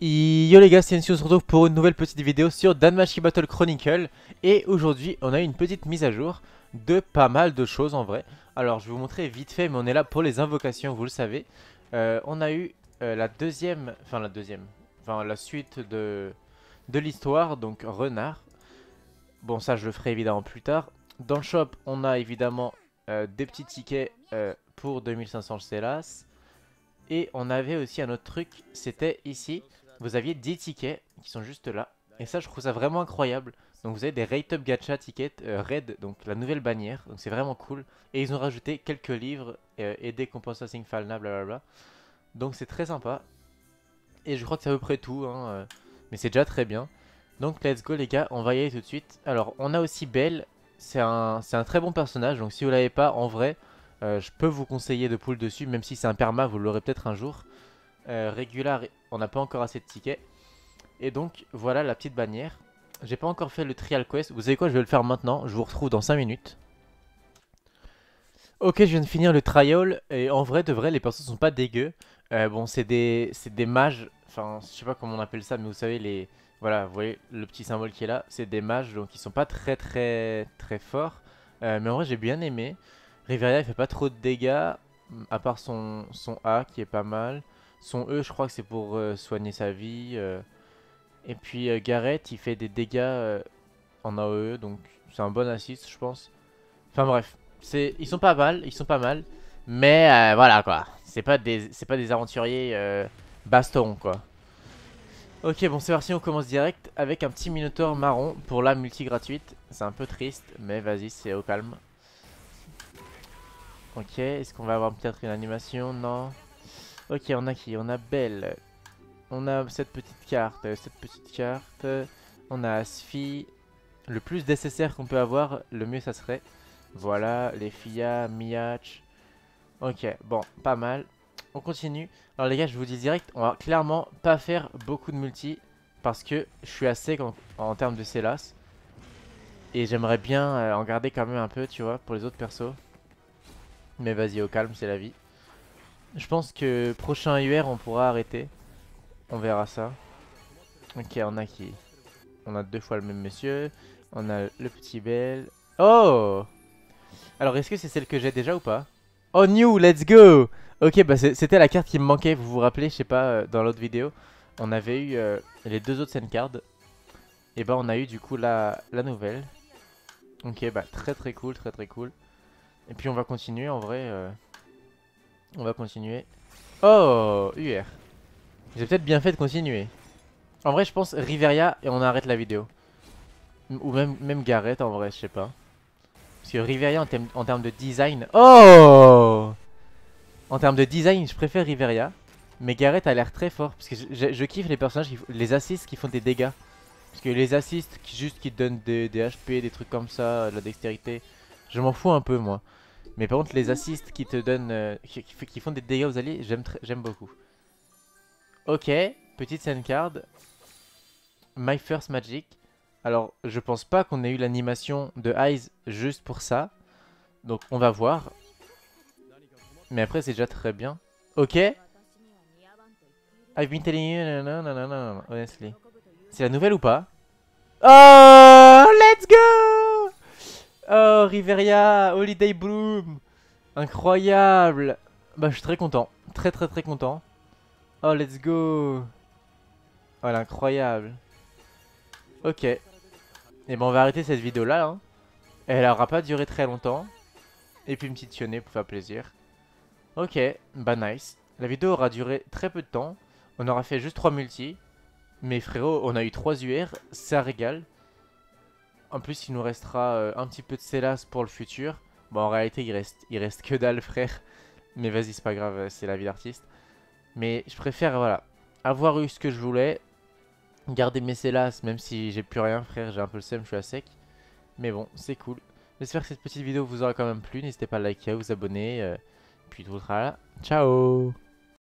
Yo les gars, c'est Ensio, on se retrouve pour une nouvelle petite vidéo sur Danmachi Battle Chronicle. Et aujourd'hui, on a une petite mise à jour de pas mal de choses en vrai. Alors, je vais vous montrer vite fait, mais on est là pour les invocations, vous le savez. Euh, On a eu euh, la deuxième, enfin la deuxième, enfin la suite de, de l'histoire, donc Renard. Bon, ça je le ferai évidemment plus tard. Dans le shop, on a évidemment euh, des petits tickets pour 2500 CELAS et on avait aussi un autre truc, c'était ici, vous aviez 10 tickets qui sont juste là. Et ça, je trouve ça vraiment incroyable. Donc vous avez des Rate Up Gacha tickets euh, Red, donc la nouvelle bannière. Donc c'est vraiment cool. Et ils ont rajouté quelques livres euh, et des Compensation Falna, blablabla. Donc c'est très sympa. Et je crois que c'est à peu près tout. Hein, euh, mais c'est déjà très bien. Donc let's go les gars, on va y aller tout de suite. Alors on a aussi Belle. C'est un, un très bon personnage. Donc si vous l'avez pas, en vrai, je peux vous conseiller de pull dessus. Même si c'est un perma, vous l'aurez peut-être un jour. Euh, régular, on n'a pas encore assez de tickets. Et donc, voilà la petite bannière. J'ai pas encore fait le trial quest. Vous savez quoi, je vais le faire maintenant. Je vous retrouve dans 5 minutes. Ok, je viens de finir le trial. Et en vrai, de vrai, les persos sont pas dégueux. Euh, bon, c'est des, des mages. Enfin, je sais pas comment on appelle ça, mais vous savez, les... Voilà, vous voyez le petit symbole qui est là. C'est des mages, donc ils sont pas très très très forts. Euh, mais en vrai, j'ai bien aimé. Riveria, il fait pas trop de dégâts. À part son, son A, qui est pas mal. Son E, je crois que c'est pour euh, soigner sa vie. Euh. Et puis euh, Gareth, il fait des dégâts en AOE, donc c'est un bon assist, je pense. Enfin bref, ils sont pas mal, ils sont pas mal. Mais voilà quoi, c'est pas des, pas des aventuriers baston quoi. Ok, bon c'est parti, on commence direct avec un petit Minotaur marron pour la multi gratuite. C'est un peu triste, mais vas-y, c'est au calme. Ok, est-ce qu'on va avoir peut-être une animation? Non. Ok, on a qui? On a Belle. On a cette petite carte, euh, cette petite carte. On a Asfi. Le plus nécessaire qu'on peut avoir, le mieux ça serait. Voilà, les Fia, Miach. Ok, bon, pas mal. On continue. Alors les gars, je vous dis direct, on va clairement pas faire beaucoup de multi. Parce que je suis assez en, termes de Célas. Et j'aimerais bien euh, en garder quand même un peu, tu vois, pour les autres persos. Mais vas-y, au calme, c'est la vie. Je pense que prochain UR on pourra arrêter. On verra ça. Ok, on a qui? On a deux fois le même monsieur. On a le petit bel. Oh Alors, est-ce que c'est celle que j'ai déjà ou pas? Oh, new, let's go Ok, bah c'était la carte qui me manquait, vous vous rappelez, je sais pas, euh, dans l'autre vidéo. On avait eu euh, les deux autres scène cards. Et bah on a eu du coup la, la nouvelle. Ok, bah très très cool, très très cool. Et puis on va continuer en vrai. Euh, on va continuer. Oh, UR. J'ai peut-être bien fait de continuer. En vrai, je pense Riveria et on arrête la vidéo. Ou même, même Gareth en vrai, je sais pas. Parce que Riveria en, termes de design... Oh En termes de design, je préfère Riveria. Mais Gareth a l'air très fort. Parce que je, kiffe les personnages, les assists qui font des dégâts. Parce que les assists qui, juste qui donnent des, des HP, des trucs comme ça, de la dextérité, je m'en fous un peu moi. Mais par contre, les assists qui te donnent, euh, qui, font des dégâts aux alliés, j'aime beaucoup. Ok, petite scène card. My First Magic. Alors, je pense pas qu'on ait eu l'animation de Eyes juste pour ça. Donc, on va voir. Mais après, c'est déjà très bien. Ok. I've been telling you, honestly. C'est la nouvelle ou pas Oh, Oh, Riveria, Holiday Bloom. Incroyable. Bah, je suis très content. Très, très, très content. Oh, let's go. Oh, incroyable. Ok. Et bon, on va arrêter cette vidéo-là. Hein. Elle aura pas duré très longtemps. Et puis une petite sionée pour faire plaisir. Ok, bah nice. La vidéo aura duré très peu de temps. On aura fait juste 3 multi. Mais frérot, on a eu 3 UR. Ça régale. En plus, il nous restera euh, un petit peu de Célas pour le futur. Bon, en réalité, il reste, il reste que dalle, frère. Mais vas-y, c'est pas grave, euh, c'est la vie d'artiste. Mais je préfère, voilà, avoir eu ce que je voulais. Garder mes Célas, même si j'ai plus rien, frère. J'ai un peu le seum, je suis à sec. Mais bon, c'est cool. J'espère que cette petite vidéo vous aura quand même plu. N'hésitez pas à liker, à vous abonner. Euh, puis tout le là. Ciao